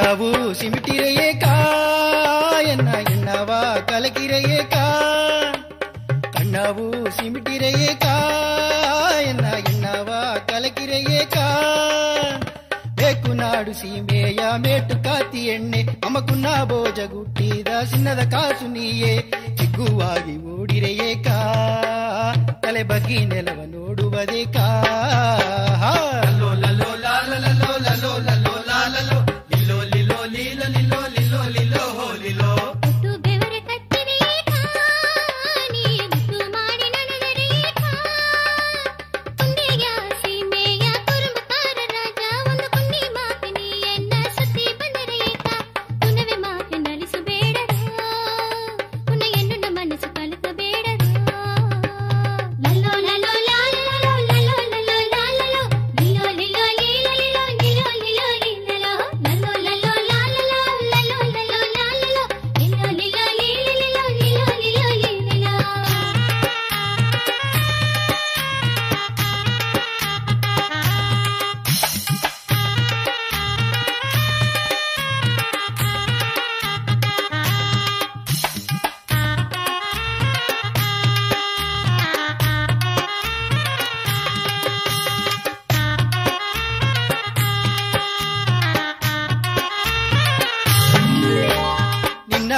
ಎನ್ನವು ಸಿಮಿಟಿರೆಯೇ ಕಾ, ಎನ್ನ ಎನ್ನವ ಕಲಕಿರೆಯೇ ಕಾ. ಕಣ್ಣವು ಸಿಮಿಟಿರೆಯೇ ಕಾ, ಎನ್ನ ಎನ್ನವ ಕಲಕಿರೆಯೇ ಕಾ. ಬೇಕು ನಾಡು ಸೀಮೆಯ ಮೇಟು ಕಾತಿ ಎಣ್ಣೆ ಅಮಕುನ್ನ ಭೋಜ ಗುಟ್ಟಿದ ಸಿನ್ನದ ಕಾಸು ನೀಯೇ. ಚಿಗ್ಗುವಾಗಿ ಓಡಿರೆಯೇ ಕಾ, ತಲೆ ಬಗ್ಗಿ ನೆಲವ ನೋಡುವುದೇ ಕಾ.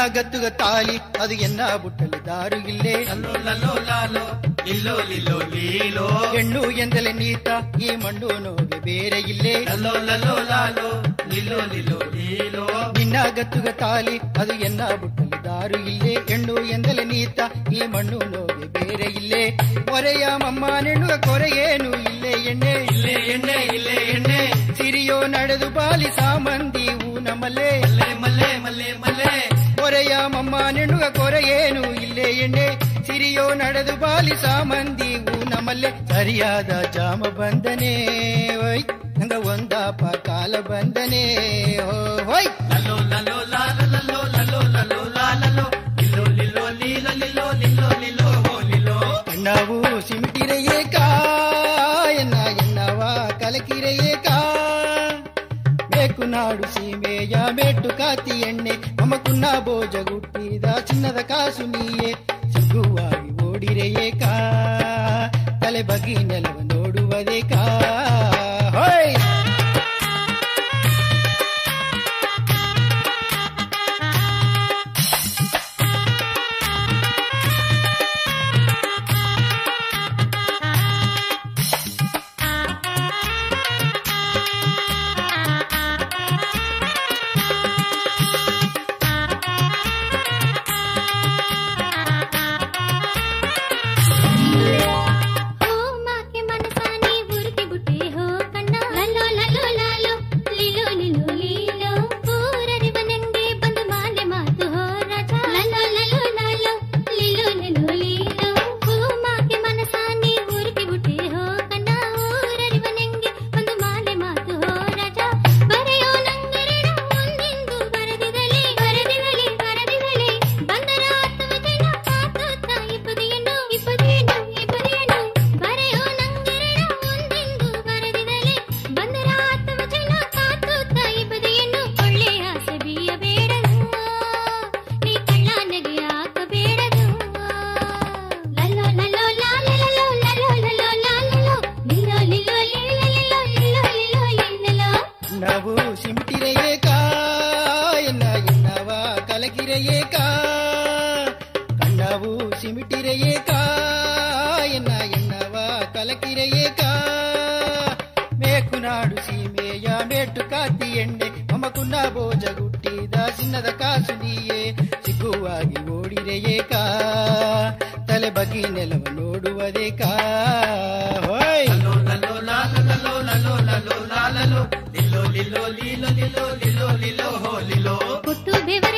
ಗತ್ತುಗ ತಾಲಿ ಅದು ಎನ್ನ ಬುಟ್ಟಲು ದಾರು ಇಲ್ಲೇ ಲಲೋ ಲಲೋ ಲಾಲೋ ಲಿಲೋ ಲಿಲೋ ಲೀಲೋ ಹೆಣ್ಣು ಎಂದಲೆ ನೀತ ಈ ಮಣ್ಣು ನೋಗೆ ಬೇರೆ ಇಲ್ಲೇ ಲಲೋ ಲಲೋ ಲಾಲೋ ಲಿಲೋ ಲಿಲೋ ಲೀಲೋ ನಿನ್ನ ಗತ್ತುಗ ತಾಲಿ ಅದು ಎನ್ನ ಬುಟ್ಟಲು ದಾರು ಇಲ್ಲೇ ಹೆಣ್ಣು ಎಂದಲೆ ನೀತ ಈ ಮಣ್ಣು ನೋಗೆ ಬೇರೆ ಇಲ್ಲೇ ಹೊರೆಯ ಮಮ್ಮ ನೆಣ್ಣುವ ಕೊರೆಯೇನು ಇಲ್ಲೇ ಎಣ್ಣೆ ಇಲ್ಲೇ ಎಣ್ಣೆ ಇಲ್ಲೇ ಎಣ್ಣೆ ಸಿರಿಯೋ ನಡೆದು ಬಾಲಿ ಸಾಮಂದಿ ನಮ್ಮಲ್ಲೇ ಮಲ್ಲೆ ಮಲ್ಲೆ ಮಲ್ಲೆ ಮಲ್ಲೆ ಹೊರೆಯ ಮಮ್ಮ ನೆಣ್ಣುವ ಕೊರೆಯೇನು ಇಲ್ಲೇ ಎಣ್ಣೆ ಸಿರಿಯೋ ನಡೆದು ಬಾಲಿ ಸಾಮಂದಿ ನಮ್ಮಲ್ಲೇ ಸರಿಯಾದ ಜಾಮ ಬಂದನೆ ಓಯ್ ಹಂಗ ಒಂದಾಪ ಕಾಲ ಬಂದನೆ ಹೋ ಹೋಯ್ ಲಲೋ ಲಲೋ ಲಾಲ ಲಲೋ ಲಲೋ ಲಲೋ ಲಾಲಲೋ ಲಿಲೋ ಲಿಲೋ ಲೀಲ ಲಿಲೋ ಲಿಲೋ ಲಿಲೋ ಹೋ ಲಿಲೋ ಕಣ್ಣವು ಸಿಮಿಟಿರೆಯೇಕ ಎನ್ನ ಎನ್ನವ ಕಲಕಿರೆಯೇಕ ಬೇಕು ನಾಡು ಸೀಮೆಯ ಮೇಟು ಕಾತಿ ಎಣ್ಣೆ అమ్మకున్న బోజగుట్టిదా చిన్నద కాసు నీయే సిగ్గువాయి ఓడిరయేకా? తలెబగి నెలవ ಕಣ್ಣವು ಕಾ ಎನ್ನ ಎನ್ನವ ಕಾ ಬೇಕು ಮೇಕುನಾಡು ಸೀಮೆಯ ಮೇಟು ಕಾತಿ ಎಣ್ಣೆ ಮಮಕುನ್ನ ಬೋಜಗುಟ್ಟಿದ ಚಿನ್ನದ ಕಾಸು ನೀಯೇ. ಸಿಗುವಾಗಿ ಕಾ ತಲೆ ಬಗಿ ನೆಲವ ನೋಡುವುದೇಕಾ. ಹೋಯ್! ಲಲೋ ಲಲೋ ಲಾಲ ಲಲೋ ಲಲೋ ಲಲೋ ಲಿಲ್ಲೋ ಲಿಲೋ ಲೀಲೋ ಲೀಲ ಲಿಲೋ ಲಿಲೋ ಲಿಲೋ ಹೋ ಲಿಲೋ ಹುಟ್ಟು ಬೆವರ